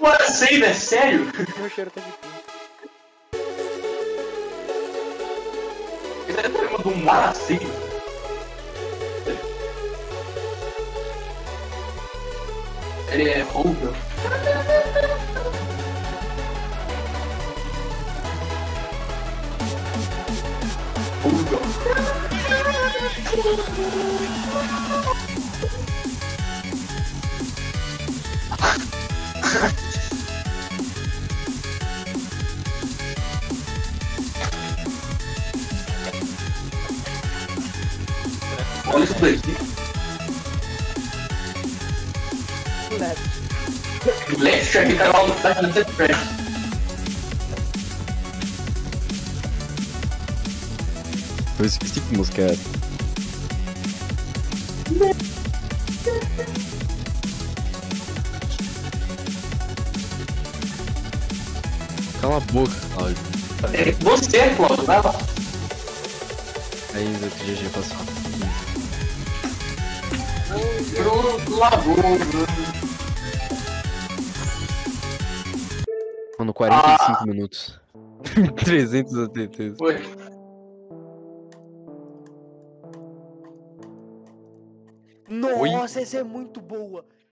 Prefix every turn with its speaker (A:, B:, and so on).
A: Mora save, é sério?
B: Meu cheiro tá de pinto.
A: Esse é o problema do save. Ele é horrível. Horrível. Olha isso daqui. Aqui tá na velocidade de 100 frame.
C: Eu esqueci que música era. Cala a boca, Cláudio.
A: É você, Cláudio, vai lá.
C: Aí, outro GG passou.
A: Pro lavou.
C: Mano, 45
A: Ah.
C: minutos. 300 ATTs.
A: Foi.
B: Nossa, essa é muito boa.